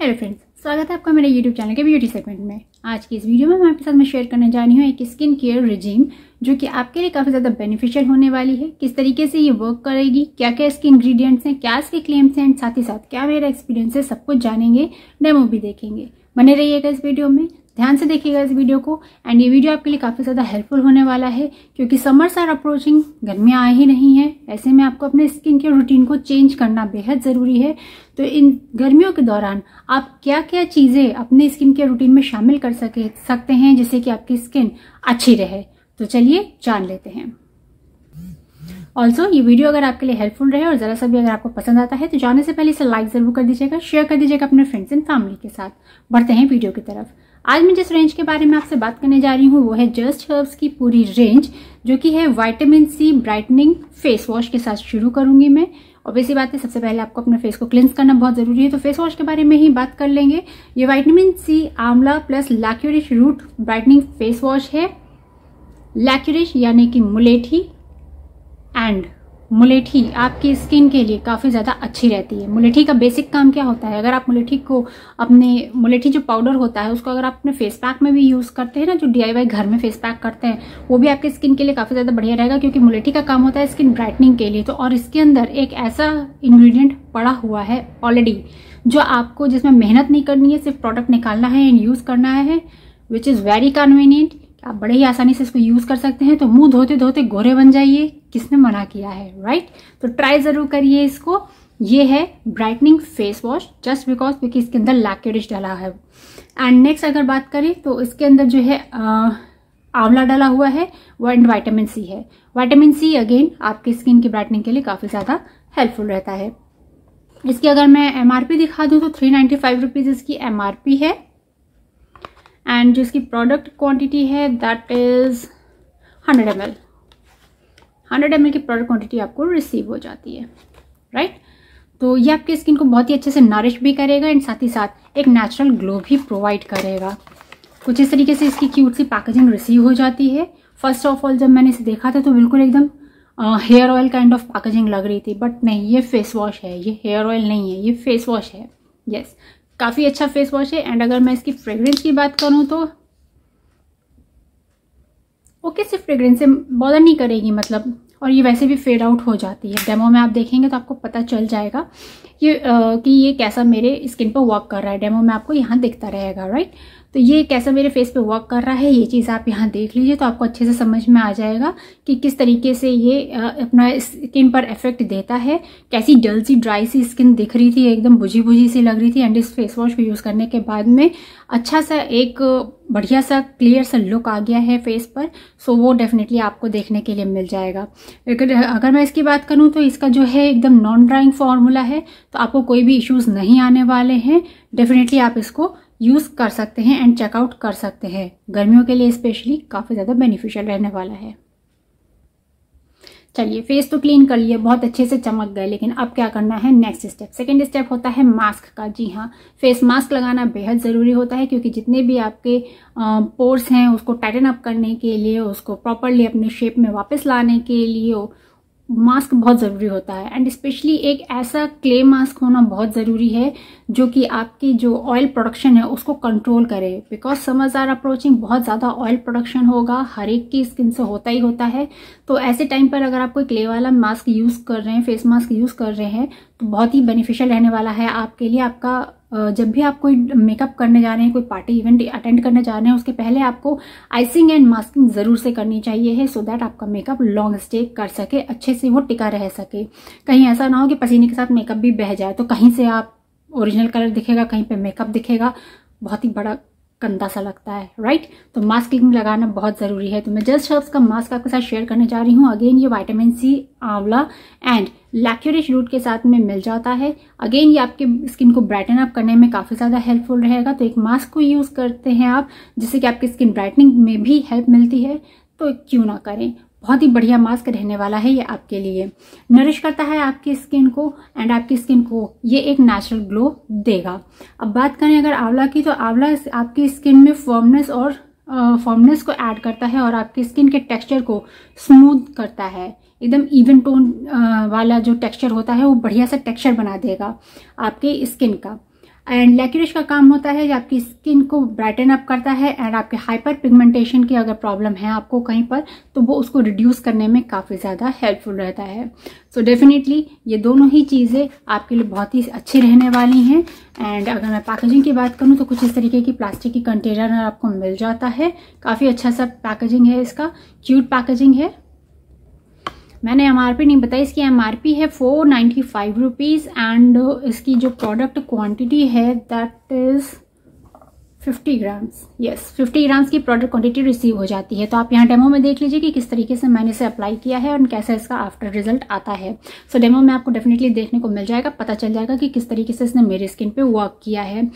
Hello friends स्वागत है आपका मेरे यूट्यूब चैनल के ब्यूटी सेगमेंट में। आज की इस वीडियो में मैं आपके साथ में शेयर करने जा रही हूँ एक स्किन केयर रिजीम जो कि आपके लिए काफ़ी ज़्यादा बेनिफिशियल होने वाली है। किस तरीके से ये वर्क करेगी क्या क्या इसके इंग्रेडिएंट्स हैं, क्या इसके क्लेम्स हैं एंड साथ ही साथ क्या मेरा एक्सपीरियंस है, सब कुछ जानेंगे डेमो भी देखेंगे। बने रहिएगा इस वीडियो में। ध्यान से देखिएगा इस वीडियो को। एंड ये वीडियो आपके लिए काफ़ी ज़्यादा हेल्पफुल होने वाला है, क्योंकि समर्स आर अप्रोचिंग गर्मियाँ आ ही नहीं है। ऐसे में आपको अपने स्किन के रूटीन को चेंज करना बेहद ज़रूरी है। तो इन गर्मियों के दौरान आप क्या क्या चीज़ें अपने स्किन के रूटीन में शामिल कर सके, सकते हैं, जिससे कि आपकी स्किन अच्छी रहे। तो चलिए जान लेते हैं। ऑल्सो ये वीडियो अगर आपके लिए हेल्पफुल रहे और ज़रा सा भी अगर आपको पसंद आता है तो जाने से पहले इसे लाइक ज़रूर कर दीजिएगा शेयर कर दीजिएगा अपने फ्रेंड्स एंड फैमिली के साथ। बढ़ते हैं वीडियो की तरफ़। आज मैं जिस रेंज के बारे में आपसे बात करने जा रही हूँ, वो है जस्ट हर्ब्स की पूरी रेंज जो कि है vitamin C brightening face wash के साथ शुरू करूँगी मैं। और वैसी बात है, सबसे पहले आपको अपने फेस को क्लिनस करना बहुत ज़रूरी है तो फेस वॉश के बारे में ही बात कर लेंगे। ये वाइटामिन सी आंवला plus liquorice root brightening face wash है। लैक्यूरिश यानी कि मुलेठी। एंड मुलेठी आपकी स्किन के लिए काफ़ी ज़्यादा अच्छी रहती है। मुलेठी का बेसिक काम क्या होता है? अगर आप मुलेठी को अपने, मुलेठी जो पाउडर होता है, उसको अगर आप अपने फेस पैक में भी यूज़ करते हैं ना, जो डीआईवाई घर में फेस पैक करते हैं, वो भी आपकी स्किन के लिए काफ़ी ज़्यादा बढ़िया रहेगा क्योंकि मुलेठी का काम होता है स्किन ब्राइटनिंग के लिए। तो और इसके अंदर एक ऐसा इन्ग्रीडियंट पड़ा हुआ है ऑलरेडी जो आपको जिसमें मेहनत नहीं करनी है, सिर्फ़ प्रोडक्ट निकालना है एंड यूज़ करना है विच इज़ वेरी कन्वीनियंट आप बड़े ही आसानी से इसको यूज़ कर सकते हैं तो मुँह धोते धोते गोरे बन जाइए, किसने मना किया है राइट तो ट्राई ज़रूर करिए इसको। ये है brightening face wash just because क्योंकि इसके अंदर लैक्यूरिश डाला है। एंड नेक्स्ट अगर बात करें तो इसके अंदर जो है आंवला डाला हुआ है, वो एंड वाइटामिन सी है। वाइटामिन सी अगेन आपकी स्किन की ब्राइटनिंग के लिए काफ़ी ज़्यादा हेल्पफुल रहता है। इसकी अगर मैं एमआरपी दिखा दूँ तो थ्री नाइन्टी फाइव रुपीज़ इसकी एमआरपी है। एंड जो इसकी प्रोडक्ट क्वांटिटी है that is hundred M L hundred M की प्रोडक्ट क्वांटिटी आपको रिसीव हो जाती है राइट right? तो ये आपकी स्किन को बहुत ही अच्छे से नरिश भी करेगा एंड साथ ही साथ एक नेचुरल ग्लो भी प्रोवाइड करेगा कुछ इस तरीके से इसकी क्यूट सी पैकेजिंग रिसीव हो जाती है फ़र्स्ट ऑफ़ ऑल जब मैंने इसे देखा था तो बिल्कुल एकदम hair oil kind of packaging लग रही थी बट नहीं, ये फेस वॉश है, ये हेयर ऑयल नहीं है, ये फेस वॉश है यस yes. काफ़ी अच्छा फेस वॉश है। एंड अगर मैं इसकी फ्रेग्रेंस की बात करूँ तो ओके सिर्फ़ फ्रेग्रेंस से बॉदर नहीं करेगी मतलब। और ये वैसे भी फेड आउट हो जाती है। डेमो में आप देखेंगे तो आपको पता चल जाएगा कि आ, कि ये कैसा मेरे स्किन पर वर्क कर रहा है। डेमो में आपको यहाँ दिखता रहेगा राइट तो ये कैसा मेरे फेस पे वर्क कर रहा है, ये चीज़ आप यहाँ देख लीजिए तो आपको अच्छे से समझ में आ जाएगा कि किस तरीके से ये अपना स्किन पर इफ़ेक्ट देता है। कैसी डल सी ड्राई सी स्किन दिख रही थी, एकदम बुझी बुझी सी लग रही थी एंड इस फेस वॉश को यूज़ करने के बाद में अच्छा सा एक बढ़िया सा क्लियर सा लुक आ गया है फेस पर सो वो डेफिनेटली आपको देखने के लिए मिल जाएगा। अगर अगर मैं इसकी बात करूँ तो इसका जो है एकदम नॉन ड्राइंग फॉर्मूला है तो आपको कोई भी इश्यूज़ नहीं आने वाले हैं। डेफिनेटली आप इसको यूज़ कर सकते हैं एंड चेकआउट कर सकते हैं। गर्मियों के लिए स्पेशली काफ़ी ज़्यादा बेनिफिशियल रहने वाला है। चलिए फेस तो क्लीन कर लिए, बहुत अच्छे से चमक गए, लेकिन अब क्या करना है? नेक्स्ट स्टेप सेकेंड स्टेप होता है मास्क का। जी हाँ फेस मास्क लगाना बेहद ज़रूरी होता है, क्योंकि जितने भी आपके पोर्स हैं, उसको टाइटन अप करने के लिए, उसको प्रॉपरली अपने शेप में वापस लाने के लिए मास्क बहुत ज़रूरी होता है। एंड स्पेशली एक ऐसा क्ले मास्क होना बहुत ज़रूरी है, जो कि आपकी जो ऑयल प्रोडक्शन है, उसको कंट्रोल करे। बिकॉज़ समझ आर अप्रोचिंग बहुत ज़्यादा ऑयल प्रोडक्शन होगा, हर एक की स्किन से होता ही होता है। तो ऐसे टाइम पर अगर आप कोई क्ले वाला मास्क यूज़ कर रहे हैं फेस मास्क यूज़ कर रहे हैं तो बहुत ही बेनिफिशियल रहने वाला है आपके लिए, आपका जब भी आप कोई मेकअप करने जा रहे हैं, कोई पार्टी इवेंट अटेंड करने जा रहे हैं, उसके पहले आपको आइसिंग एंड मास्किंग ज़रूर से करनी चाहिए है सो दैट आपका मेकअप लॉन्ग स्टे कर सके, अच्छे से वो टिका रह सके। कहीं ऐसा ना हो कि पसीने के साथ मेकअप भी बह जाए तो कहीं से आप ओरिजिनल कलर दिखेगा, कहीं पे मेकअप दिखेगा, बहुत ही बड़ा गंदा सा लगता है राइट तो मास्क लगाना बहुत ज़रूरी है। तो मैं जस्ट हर्ब्स का मास्क आपके साथ शेयर करने जा रही हूँ। अगेन ये वाइटामिन सी आंवला एंड लैक्यूरिश रूट के साथ में मिल जाता है। अगेन ये आपके स्किन को ब्राइटन अप करने में काफ़ी ज़्यादा हेल्पफुल रहेगा। तो एक मास्क को यूज़ करते हैं आप, जिससे कि आपकी स्किन ब्राइटनिंग में भी हेल्प मिलती है। तो क्यों ना करें। बहुत ही बढ़िया मास्क रहने वाला है ये आपके लिए। नरिश करता है आपकी स्किन को एंड आपकी स्किन को ये एक नेचुरल ग्लो देगा। अब बात करें अगर आंवला की तो आंवला आपकी स्किन में फॉर्मनेस और फॉर्मनेस को ऐड करता है और आपकी स्किन के टेक्सचर को स्मूथ करता है। एकदम इवन टोन वाला जो टेक्सचर होता है वो बढ़िया सा टेक्सचर बना देगा आपके स्किन का। एंड लैक्यूरिश का काम होता है आपकी स्किन को ब्राइटन अप करता है एंड आपके हाइपर पिगमेंटेशन की अगर प्रॉब्लम है आपको कहीं पर तो वो उसको रिड्यूस करने में काफ़ी ज़्यादा हेल्पफुल रहता है। सो so डेफिनेटली ये दोनों ही चीज़ें आपके लिए बहुत ही अच्छी रहने वाली हैं। एंड अगर मैं पैकेजिंग की बात करूँ तो कुछ इस तरीके की प्लास्टिक की कंटेनर आपको मिल जाता है। काफ़ी अच्छा सा पैकेजिंग है इसका। क्यूट पैकेजिंग है। मैंने एमआरपी नहीं बताई इसकी एमआरपी है four ninety five rupees and इसकी जो प्रोडक्ट क्वांटिटी है that is fifty grams yes fifty grams की प्रोडक्ट क्वांटिटी रिसीव हो जाती है। तो आप यहाँ डेमो में देख लीजिए कि किस तरीके से मैंने इसे अप्लाई किया है और कैसा इसका आफ्टर रिज़ल्ट आता है। सो so, डेमो में आपको डेफिनेटली देखने को मिल जाएगा पता चल जाएगा कि किस तरीके से इसने मेरे स्किन पे वर्क किया है।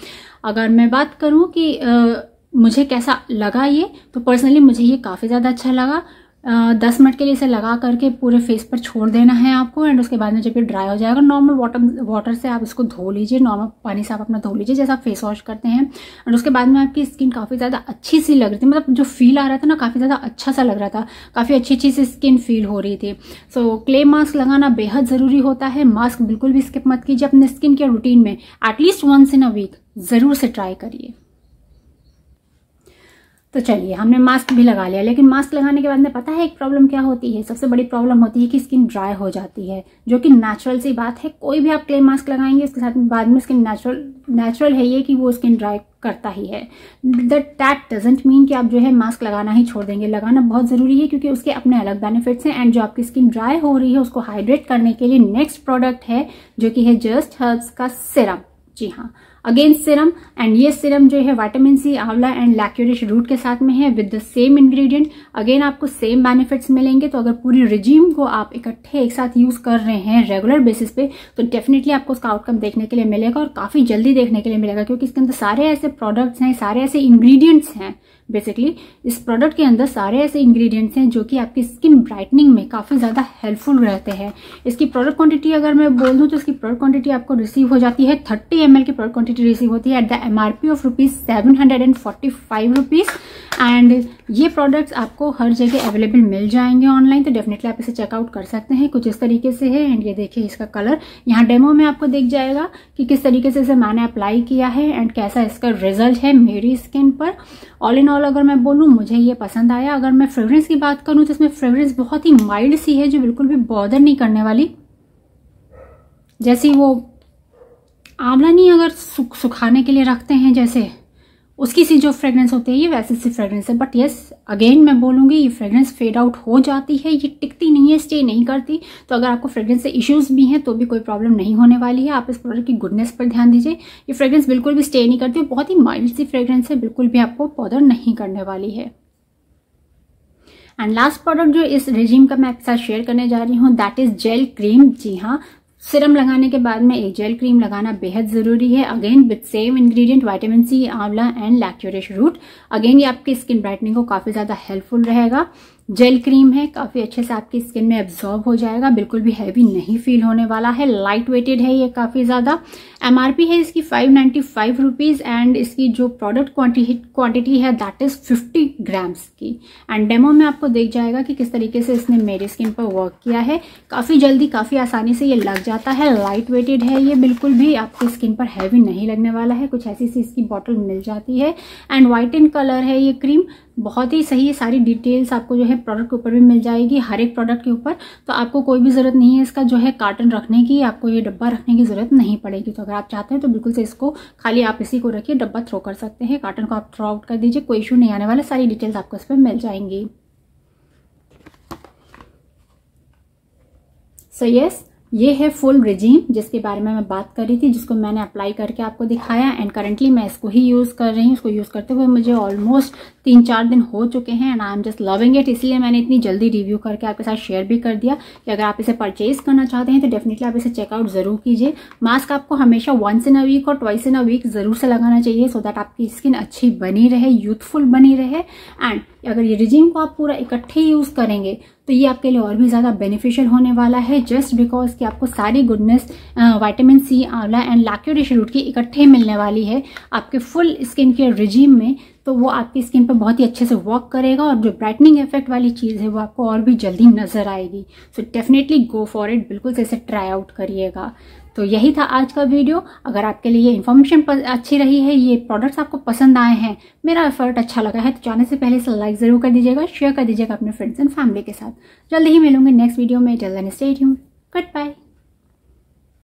अगर मैं बात करूँ कि आ, मुझे कैसा लगा ये तो पर्सनली मुझे ये काफ़ी ज़्यादा अच्छा लगा। दस मिनट के लिए इसे लगा करके पूरे फेस पर छोड़ देना है आपको एंड उसके बाद में जब ये ड्राई हो जाएगा नॉर्मल वाटर वाटर से आप इसको धो लीजिए नॉर्मल पानी से आप अपना धो लीजिए जैसा आप फेस वॉश करते हैं। एंड उसके बाद में आपकी स्किन काफ़ी ज़्यादा अच्छी सी लग रही थी मतलब जो फील आ रहा था ना काफ़ी ज़्यादा अच्छा सा लग रहा था काफ़ी अच्छी अच्छी सी स्किन फील हो रही थी। सो so, क्ले मास्क लगाना बेहद ज़रूरी होता है मास्क बिल्कुल भी स्किप मत कीजिए अपने स्किन केयर रूटीन में at least once in a week ज़रूर से ट्राई करिए। तो चलिए, हमने मास्क भी लगा लिया, लेकिन मास्क लगाने के बाद में पता है एक प्रॉब्लम क्या होती है? सबसे बड़ी प्रॉब्लम होती है कि स्किन ड्राई हो जाती है, जो कि नेचुरल सी बात है। कोई भी आप क्ले मास्क लगाएँगे उसके साथ बाद में स्किन नेचुरल नेचुरल है ये कि वो स्किन ड्राई करता ही है। दैट दैट डजेंट मीन कि आप जो है मास्क लगाना ही छोड़ देंगे। लगाना बहुत ज़रूरी है क्योंकि उसके अपने अलग बेनिफिट्स हैं एंड जो आपकी स्किन ड्राई हो रही है, उसको हाइड्रेट करने के लिए नेक्स्ट प्रोडक्ट है, जो कि है जस्ट हर्ब्स का सिरम जी हाँ। अगेंस्ट सिरम एंड ये सिरम जो है वाइटामिन सी आंवला एंड लैक्यूरिश रूट के साथ में है with the same ingredient again आपको सेम बेनिफिट्स मिलेंगे तो अगर पूरी रिजीम को आप इकट्ठे एक साथ यूज़ कर रहे हैं रेगुलर बेसिस पे तो डेफिनेटली आपको उसका आउटकम देखने के लिए मिलेगा और काफ़ी जल्दी देखने के लिए मिलेगा, क्योंकि इसके अंदर सारे ऐसे प्रोडक्ट्स हैं, सारे ऐसे इंग्रीडियंट्स हैं बेसिकली इस प्रोडक्ट के अंदर सारे ऐसे इंग्रेडिएंट्स हैं जो कि आपकी स्किन ब्राइटनिंग में काफ़ी ज़्यादा हेल्पफुल रहते हैं। इसकी प्रोडक्ट क्वांटिटी अगर मैं बोल दूँ तो इसकी प्रोडक्ट क्वांटिटी आपको रिसीव हो जाती है थर्टी एम की प्रोडक्ट क्वांटिटी रिसीव होती है at the M R P of rupees seven hundred and forty five rupees and ये प्रोडक्ट्स आपको हर जगह अवेलेबल मिल जाएँगे ऑनलाइन तो डेफिनेटली आप इसे चेकआउट कर सकते हैं। कुछ इस तरीके से है एंड ये देखिए इसका कलर यहाँ डेमो में आपको दिख जाएगा कि किस तरीके से इसे मैंने अप्लाई किया है एंड कैसा इसका रिज़ल्ट है मेरी स्किन पर। ऑल इन ऑल अगर मैं बोलूँ, मुझे ये पसंद आया। अगर मैं फ्रेग्रेंस की बात करूँ तो इसमें फ्रेग्रेंस बहुत ही माइल्ड सी है, जो बिल्कुल भी बॉर्डर नहीं करने वाली। जैसी वो आंवला नहीं अगर सुखाने के लिए रखते हैं जैसे, उसकी सी जो फ्रेग्रेंस होती है, ये वैसे सी फ्रेग्रेंस है। बट यस अगेन मैं बोलूँगी, ये फ्रेग्रेंस फेड आउट हो जाती है, ये टिकती नहीं है स्टे नहीं करती। तो अगर आपको फ्रेग्रेंस से इश्यूज़ भी हैं तो भी कोई प्रॉब्लम नहीं होने वाली है। आप इस प्रोडक्ट की गुडनेस पर ध्यान दीजिए। ये फ्रेग्रेंस बिल्कुल भी स्टे नहीं करती बहुत ही माइल्ड सी फ्रेग्रेंस है, बिल्कुल भी आपको पौधर नहीं करने वाली है। एंड लास्ट प्रोडक्ट जो इस रेजिम का मैं आपके साथ शेयर करने जा रही हूँ दैट इज़ जेल क्रीम जी हाँ सिरम लगाने के बाद में एक जेल क्रीम लगाना बेहद ज़रूरी है। Again with same ingredient vitamin C आंवला एंड लैक्टोरिश रूट अगेन ये आपकी स्किन ब्राइटनिंग को काफ़ी ज़्यादा हेल्पफुल रहेगा। जेल क्रीम है, काफ़ी अच्छे से आपकी स्किन में एब्जॉर्ब हो जाएगा, बिल्कुल भी हैवी नहीं फील होने वाला है लाइट वेटेड है ये काफ़ी ज़्यादा। एमआरपी है इसकी five ninety five rupees and इसकी जो प्रोडक्ट क्वांटिटी है दैट इज़ फिफ्टी ग्राम्स की। एंड डेमो में आपको देख जाएगा कि किस तरीके से इसने मेरी स्किन पर वर्क किया है। काफ़ी जल्दी, काफ़ी आसानी से ये लग जाता है लाइट वेटेड है ये, बिल्कुल भी आपकी स्किन पर हैवी नहीं लगने वाला है, कुछ ऐसी सी इसकी बॉटल मिल जाती है। एंड वाइट इन कलर है ये क्रीम बहुत ही सही है सारी डिटेल्स आपको जो है प्रोडक्ट के ऊपर भी मिल जाएगी हर एक प्रोडक्ट के ऊपर। तो आपको कोई भी ज़रूरत नहीं है इसका जो है कार्टन रखने की आपको ये डब्बा रखने की ज़रूरत नहीं पड़ेगी। तो अगर आप चाहते हैं तो बिल्कुल से इसको खाली आप इसी को रखिए डब्बा थ्रो कर सकते हैं। कार्टन को आप थ्रो आउट कर दीजिए कोई इशू नहीं आने वाला सारी डिटेल्स आपको इस पर मिल जाएँगी। सो so, यस yes, ये है फुल रिजीम जिसके बारे में मैं बात कर रही थी, जिसको मैंने अप्लाई करके आपको दिखाया एंड करंटली मैं इसको ही यूज़ कर रही हूँ, इसको यूज़ करते हुए मुझे ऑलमोस्ट तीन चार दिन हो चुके हैं and I am just loving it इसलिए मैंने इतनी जल्दी रिव्यू करके आपके साथ शेयर भी कर दिया। कि अगर आप इसे परचेज करना चाहते हैं तो डेफिनेटली आप इसे चेकआउट ज़रूर कीजिए। मास्क आपको हमेशा वंस इन अ वीक और ट्वाइस इन अ वीक ज़रूर से लगाना चाहिए सो दैट आपकी स्किन अच्छी बनी रहे यूथफुल बनी रहे एंड अगर ये रिजीम को आप पूरा इकट्ठे यूज़ करेंगे तो ये आपके लिए और भी ज़्यादा बेनिफिशियल होने वाला है जस्ट बिकॉज़ कि आपको सारी गुडनेस वाइटामिन सी आंवला एंड लैक्यूडिश रूट की इकट्ठे मिलने वाली है आपके फुल स्किन केयर रिजीम में तो वो आपकी स्किन पर बहुत ही अच्छे से वर्क करेगा और जो ब्राइटनिंग इफ़ेक्ट वाली चीज़ है वो आपको और भी जल्दी नज़र आएगी। So definitely go for it बिल्कुल से इसे ट्राई आउट करिएगा। तो यही था आज का वीडियो। अगर आपके लिए इन्फॉर्मेशन अच्छी रही है, ये प्रोडक्ट्स आपको पसंद आए हैं, मेरा एफर्ट अच्छा लगा है तो जाने से पहले इसे लाइक ज़रूर कर दीजिएगा शेयर कर दीजिएगा अपने फ्रेंड्स एंड फैमिली के साथ। जल्दी ही मिलूँगे नेक्स्ट वीडियो में till then stay tuned goodbye